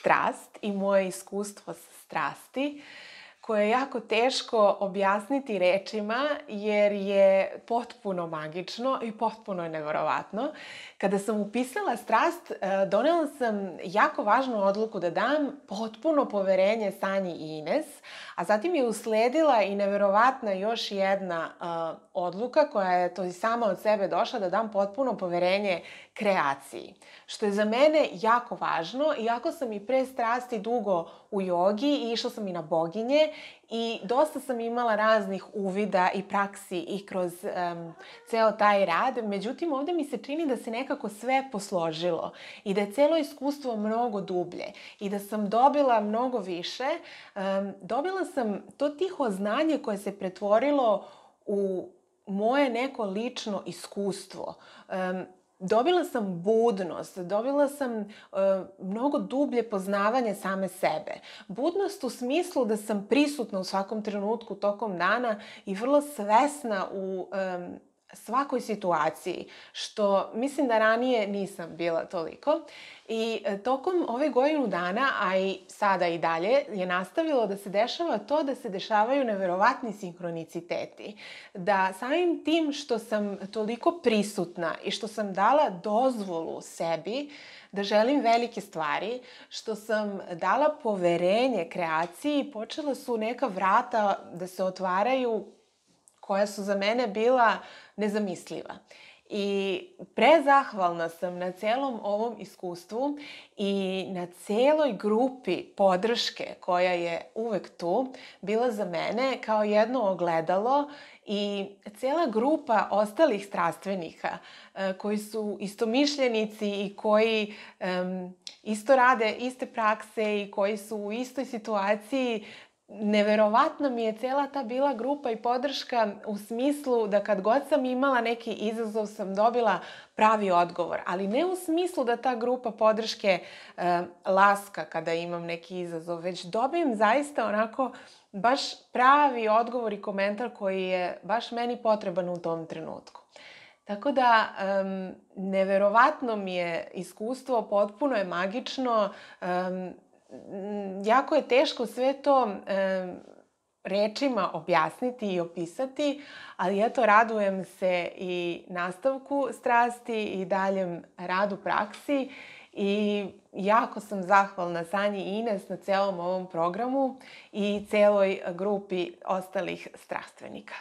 strast i moje iskustvo sa strasti koje je jako teško objasniti rečima jer je potpuno magično i potpuno je neverovatno. Kada sam upisala strast, e, donela sam jako važnu odluku da dam potpuno poverenje Sanji i Ines, a zatim je usledila i neverovatna još jedna uh, odluka koja je to i sama od sebe došla da dam potpuno poverenje kreaciji. Što je za mene jako važno, iako sam i pre strasti dugo u jogi i išla sam i na boginje i dosta sam imala raznih uvida i praksi i kroz um, ceo taj rad, međutim ovde mi se čini da se nekako sve posložilo i da je celo iskustvo mnogo dublje i da sam dobila mnogo više. Um, dobila sam to tiho znanje koje se pretvorilo u moje neko lično iskustvo. Um, dobila sam budnost, dobila sam uh, mnogo dublje poznavanje same sebe. Budnost u smislu da sam prisutna u svakom trenutku tokom dana i vrlo svesna u um, svakoj situaciji, što mislim da ranije nisam bila toliko. I e, tokom ove godinu dana, a i sada i dalje, je nastavilo da se dešava to da se dešavaju neverovatni sinkroniciteti. Da samim tim što sam toliko prisutna i što sam dala dozvolu sebi da želim velike stvari, što sam dala poverenje kreaciji, počela su neka vrata da se otvaraju koja su za mene bila nezamisliva. I prezahvalna sam na celom ovom iskustvu i na celoj grupi podrške koja je uvek tu bila za mene kao jedno ogledalo i cela grupa ostalih strastvenika e, koji su istomišljenici i koji um, isto rade iste prakse i koji su u istoj situaciji neverovatna mi je cela ta bila grupa i podrška u smislu da kad god sam imala neki izazov sam dobila pravi odgovor, ali ne u smislu da ta grupa podrške e, laska kada imam neki izazov, već dobijem zaista onako baš pravi odgovor i komentar koji je baš meni potreban u tom trenutku. Tako da, um, neverovatno mi je iskustvo, potpuno je magično, um, jako je teško sve to e, rečima objasniti i opisati, ali eto radujem se i nastavku strasti i daljem radu praksi i jako sam zahvalna Sanji i Ines na celom ovom programu i celoj grupi ostalih strastvenika.